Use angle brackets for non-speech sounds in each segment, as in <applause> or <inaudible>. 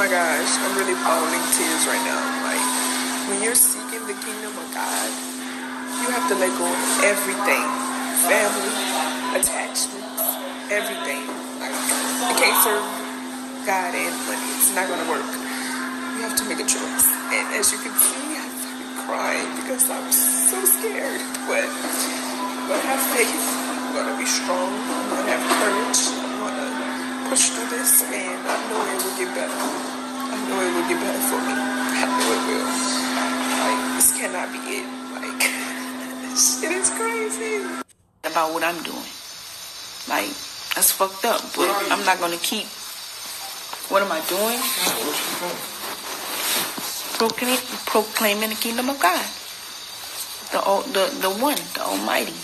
my gosh, I'm really bawling tears right now. Like, when you're seeking the kingdom of God, you have to let go of everything family, attachments, everything. Like, you can't serve God and money, it's not going to work. You have to make a choice. And as you can see, I'm fucking crying because I'm so scared. But I'm going to have faith, I'm going to be strong, I'm going to have this, and I know it will get better. I know it will get better for me. I know it will. Like, this cannot be it. Like, <laughs> shit is crazy. About what I'm doing. Like, that's fucked up, but I'm not gonna keep. What am I doing? Proclaim, proclaiming the kingdom of God. The, the, the one, the Almighty.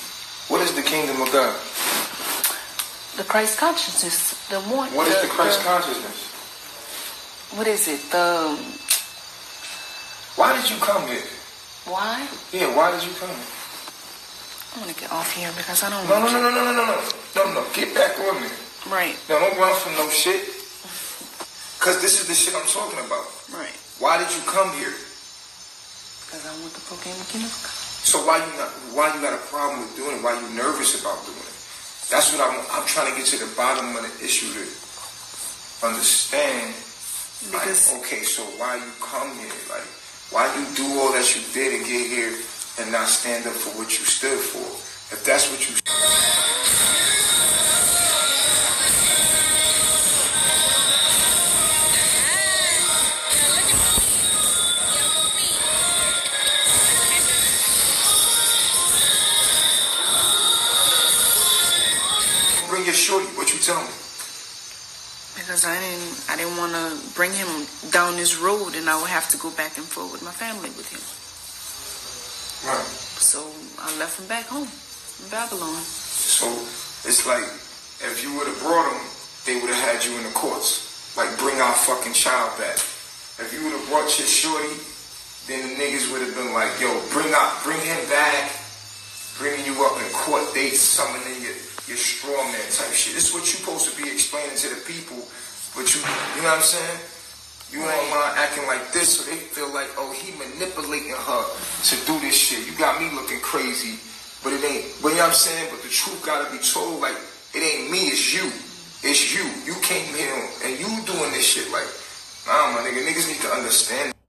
What is the kingdom of God? The Christ consciousness. The one. What is the Christ consciousness? What is it? The. Um, why did you come here? Why? Yeah, why did you come here? I'm gonna get off here because I don't No, want no, no, no, no, no, no, no, no, no. Get back on me. Right, No, don't run from no shit. Cause this is the shit I'm talking about. right. Why did you come here? Because I want the kingdom of God. So why you not? Why you got a problem with doing it? Why you nervous about doing it? That's what I'm. I'm trying to get to the bottom of the issue to understand. Because- like, okay, so why you come here? Like, why you do all that you did to get here and not stand up for what you stood for? If that's what you bring your shorty, what you tell me? Because I didn't, I didn't want to bring him down this road, and I would have to go back and forth with my family with him. Right. So I left him back home in Babylon. So it's like if you would have brought him, they would have had you in the courts. Like bring our fucking child back. If you would have brought your shorty, then the niggas would have been like, yo, bring up, bring him back, bringing you up in court. They summoning your your straw man type shit. This is what you're supposed to be explaining to the people, but you, you know what I'm saying? You online acting like this, so they feel like, oh, he manipulating her to do this shit. You got me looking crazy, but it ain't. But you know what I'm saying? But the truth gotta be told. Like it ain't me, it's you. It's you. You came here and you doing this shit. Like, nah, my nigga, niggas need to understand.